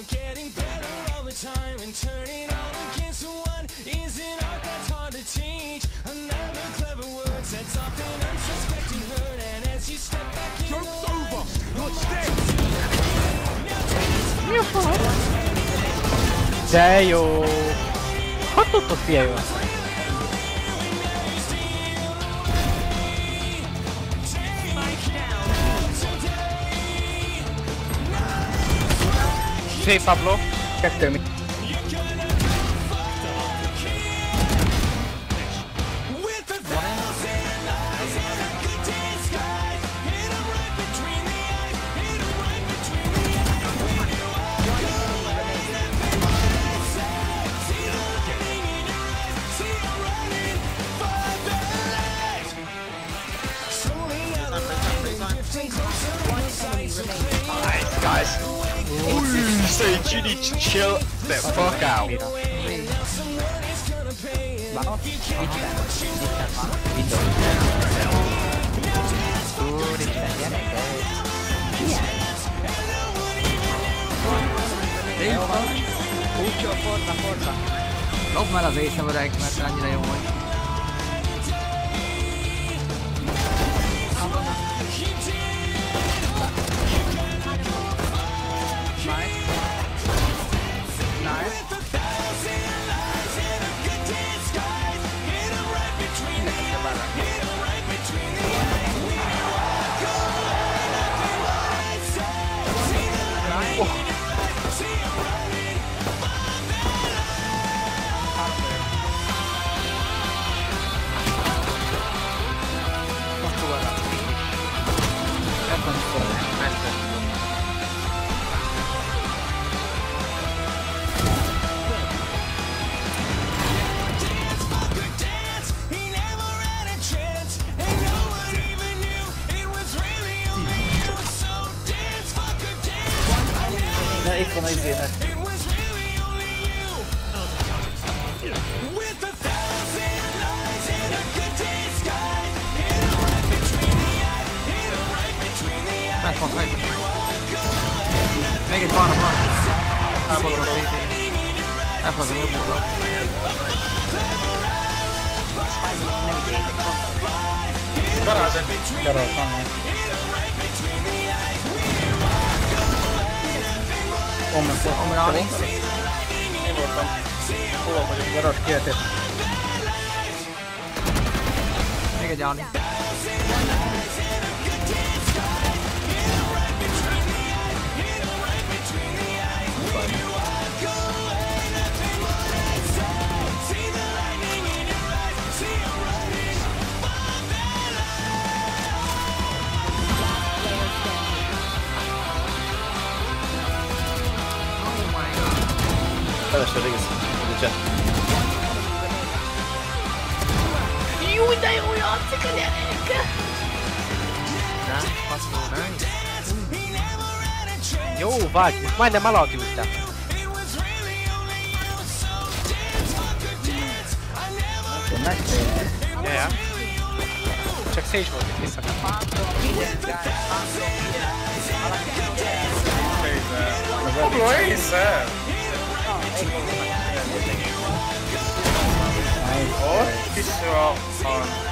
You're getting better all the time and turning all against one is an art that's hard to teach. Another clever words that's often unsuspecting hurt, and as you step back in Joke's the over! Not dead! Det är ju... Hot to ser ju. In sight, so cling Nice, guys. So you need to chill the fuck out. it. Vamos. If you can't get what you 哇。Forza. Lopd már az észreverek, mert annyira jó vagy. Nej, ikon har ju sett här. Välkommen, välkommen. Vilket barn har Här får du Här får du kommenteltem rá. Én voltam. Hol vagyok, garázs kiejtett. Még egy állni. Arkadaşlar da gitsin. Rica. Jó, vagy, majdnem alagyújtam. Yeah. Csak Sage volt itt vissza. Pois é, mas é isso, é. Åh, fy fan.